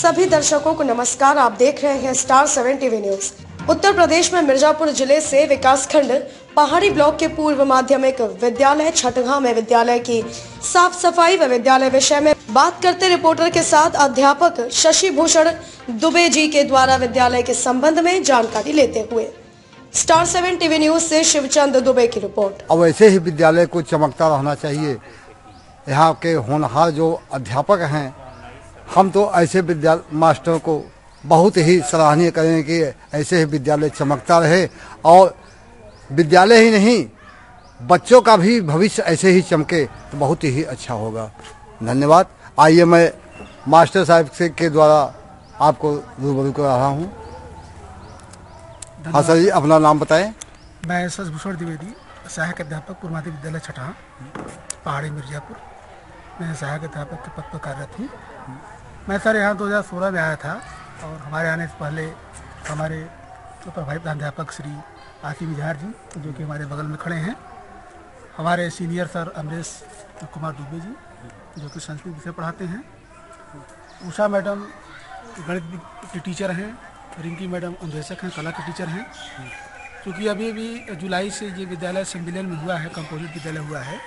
सभी दर्शकों को नमस्कार। आप देख रहे हैं star seven TV news Uttar Pradesh में मिर्जापुर ज़िले से विकासखंड पहाड़ी ब्लॉक के पूर्व माध्यमिक विद्यालय छठगा में विद्यालय की साफ़ सफ़ाई व विद्यालय विषय में बात करते रिपोर्टर के साथ अध्यापक शशि भूषण दुबे जी के द्वारा विद्यालय के संबंध में जानकारी लेते हुए। स्टार सेवन टीवी न्यूज़ से शिवचंद दुबे की रिपोर्ट। अब ऐसे ही विद्यालय को चमकता रहना चाहिए। यहाँ के होनहार जो अध्यापक हैं हम तो ऐसे विद्यालय मास्टर को बहुत ही सराहनीय करें कि ऐसे ही विद्यालय चमकता रहे और विद्यालय ही नहीं, बच्चों का भी भविष्य ऐसे ही चमके तो बहुत ही अच्छा होगा। धन्यवाद। आइए मैं मास्टर साहब से के द्वारा आपको रूबरू कर रहा हूँ। हाँ सर जी, अपना नाम बताएँ। मैं एस एस भूषण द्विवेदी, सहायक अध्यापक पूर्व माध्यमिक विद्यालय छठा, पहाड़ी मिर्जापुर। मैं सहायक अध्यापक के पद पर कार्यरत हूँ। मैं सर यहाँ 2016 में आया था और हमारे आने से पहले हमारे प्रभारी प्रधानाध्यापक श्री आसिम इजहार जी, जो कि हमारे बगल में खड़े हैं, हमारे सीनियर सर अमरेश कुमार दुबे जी, जो कि संस्कृत विषय पढ़ाते हैं, उषा मैडम गणित की टीचर हैं, रिंकी मैडम अन्वेषक हैं, कला के टीचर हैं, क्योंकि अभी अभी जुलाई से ये विद्यालय सम्मेलन में हुआ है, कंपोजिट विद्यालय हुआ है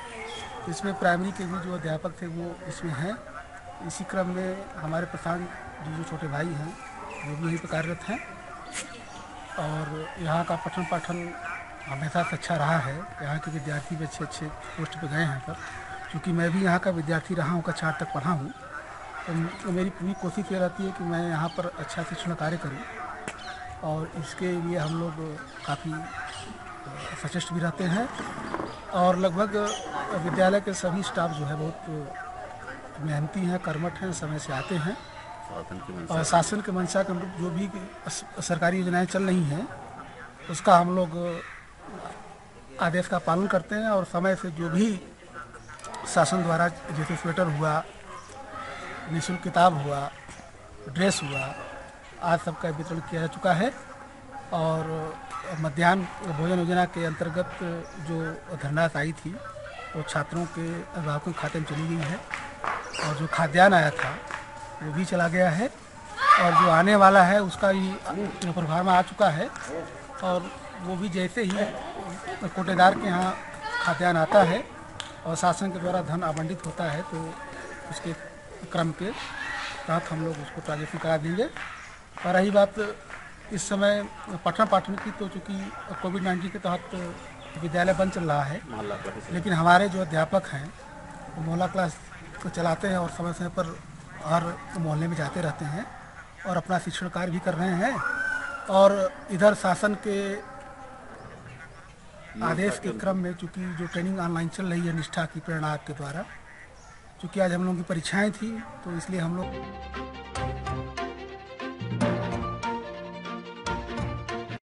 तो इसमें प्राइमरी के भी जो अध्यापक थे वो इसमें हैं इसी क्रम में हमारे प्रशांत जी जो छोटे भाई हैं, वो भी यहीं पर कार्यरत हैं। और यहाँ का पठन पाठन हमेशा से अच्छा रहा है। यहाँ के विद्यार्थी भी अच्छे अच्छे पोस्ट पर गए हैं पर। क्योंकि मैं भी यहाँ का विद्यार्थी रहा हूँ, कक्षा तक पढ़ा हूँ। तो मेरी पूरी कोशिश ये रहती है कि मैं यहाँ पर अच्छा शिक्षण कार्य करूँ। और इसके लिए हम लोग काफ़ी सचेष्ट भी रहते हैं। और लगभग विद्यालय के सभी स्टाफ जो है, बहुत मेहनती हैं कर्मठ हैं समय से आते हैं। और शासन के मंशा के अनुरूप जो भी सरकारी योजनाएँ चल रही हैं उसका हम लोग आदेश का पालन करते हैं और समय से जो भी शासन द्वारा जैसे स्वेटर हुआ निःशुल्क किताब हुआ ड्रेस हुआ आज सबका वितरण किया जा चुका है। और मध्यान्ह भोजन योजना के अंतर्गत जो धनराशि आई थी वो छात्रों के अभिभावकों के खाते में चली गई है। और जो खाद्यान्न आया था वो भी चला गया है। और जो आने वाला है उसका भी प्रभाव में आ चुका है। और वो भी जैसे ही कोटेदार के यहाँ खाद्यान्न आता है और शासन के द्वारा धन आवंटित होता है तो उसके क्रम के तहत हम लोग उसको ट्रांजेक्शन करा देंगे। और रही बात इस समय पठन पाठन की तो चूँकि कोविड नाइन्टीन के तहत तो विद्यालय बंद चल रहा है लेकिन हमारे जो अध्यापक हैं वो मोहल्ला क्लास को चलाते हैं और समय समय पर हर मोहल्ले में जाते रहते हैं और अपना शिक्षण कार्य भी कर रहे हैं और इधर शासन के आदेश के क्रम में चूँकि जो ट्रेनिंग ऑनलाइन चल रही है निष्ठा की प्रेरणा के द्वारा चूँकि आज हम लोगों की परीक्षाएँ थी तो इसलिए हम लोग